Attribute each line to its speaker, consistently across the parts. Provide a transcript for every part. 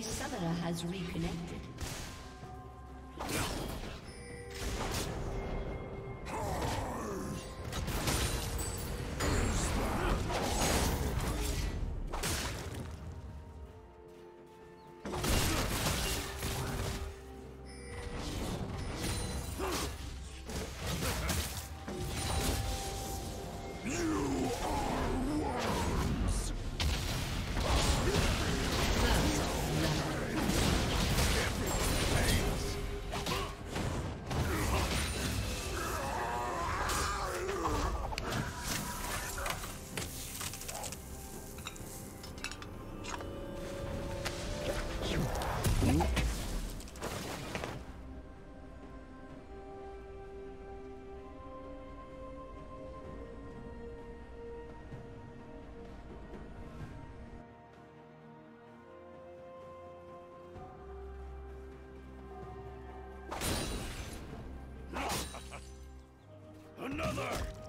Speaker 1: A summoner has reconnected.
Speaker 2: Another!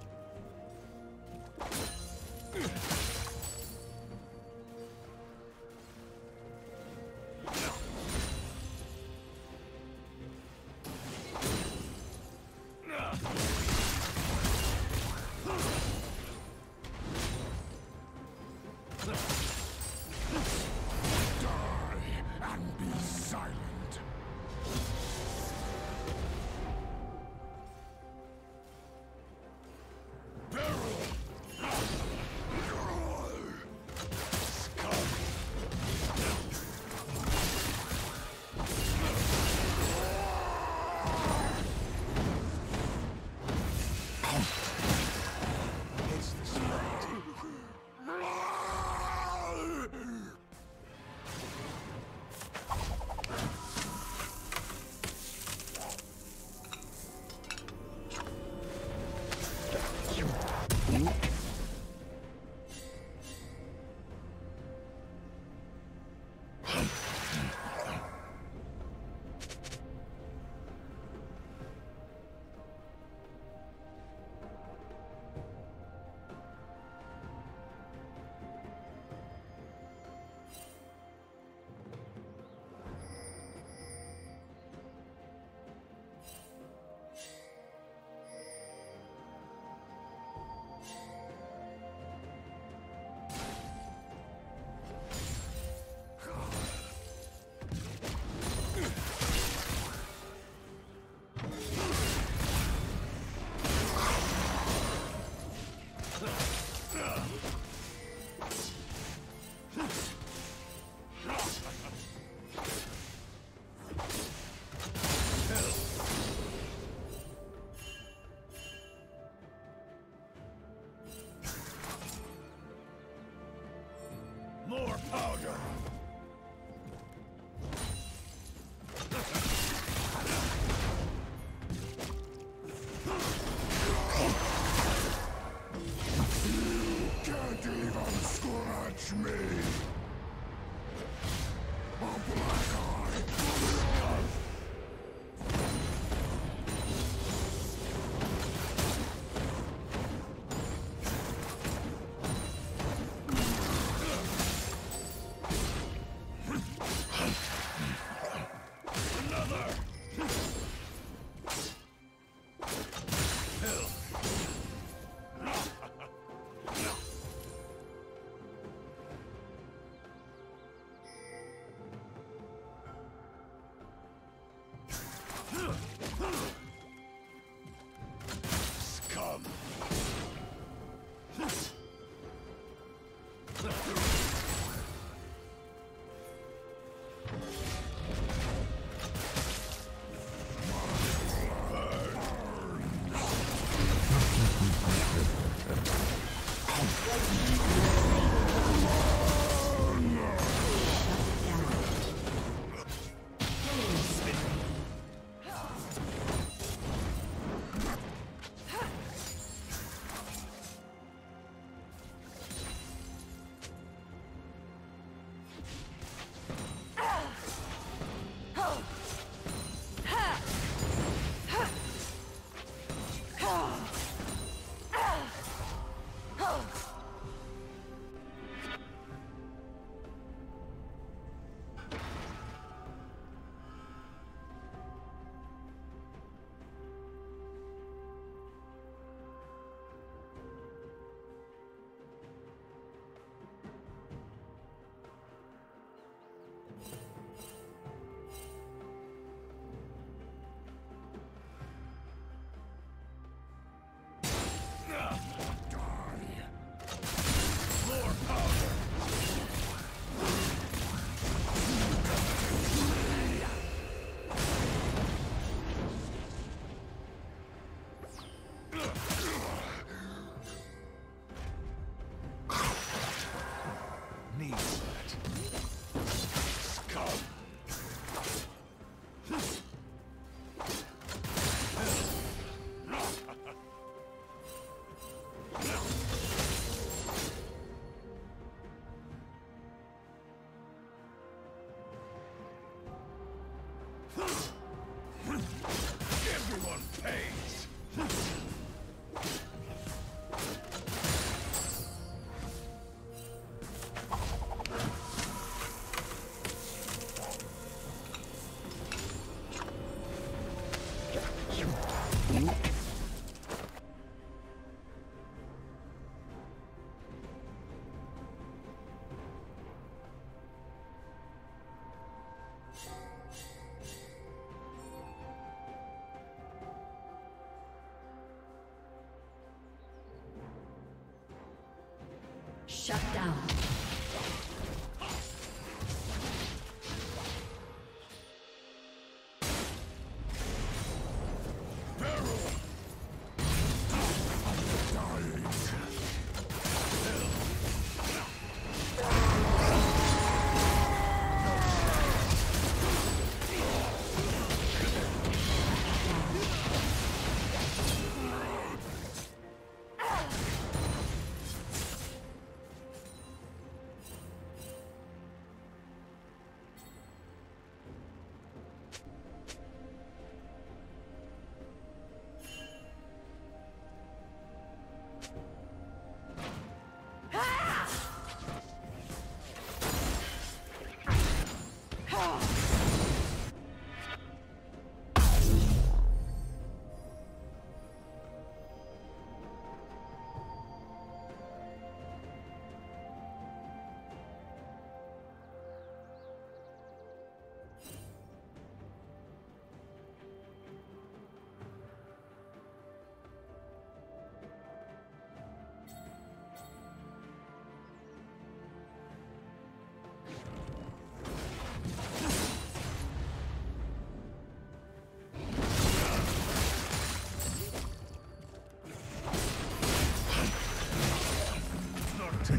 Speaker 3: Shut down.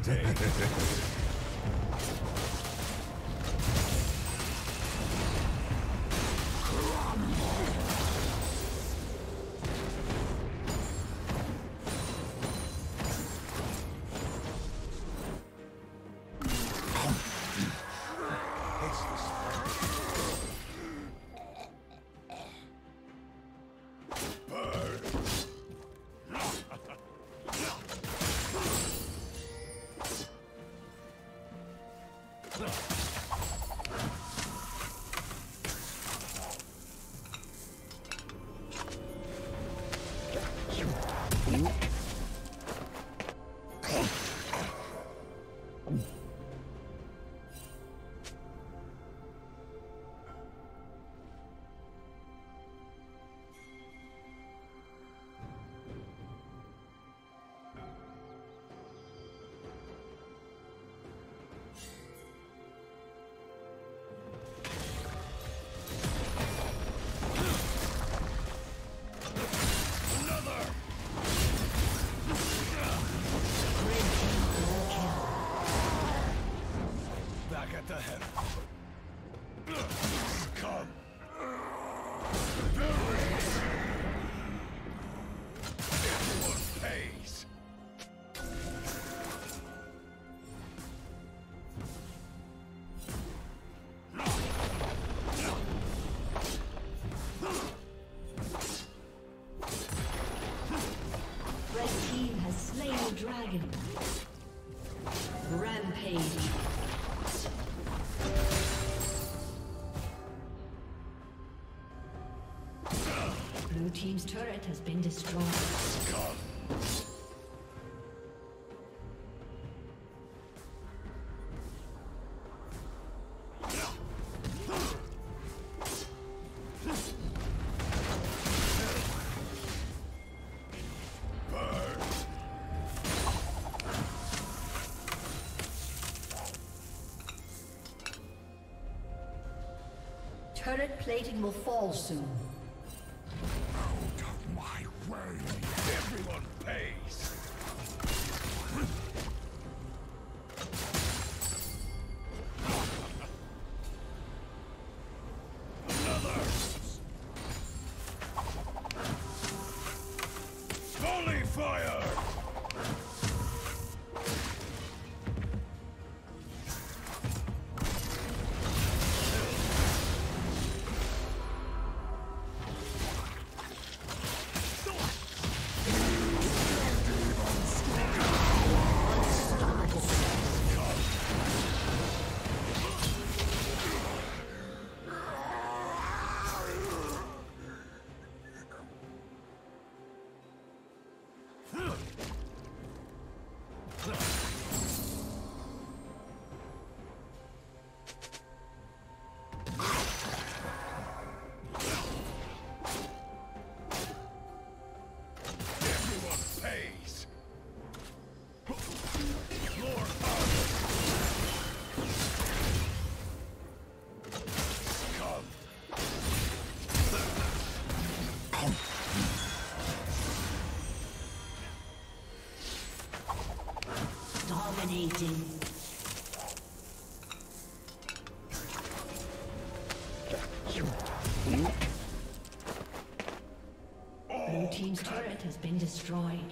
Speaker 1: Today.
Speaker 3: team's turret has been destroyed. Turret plating will fall soon.
Speaker 1: Dominating. Destroyed.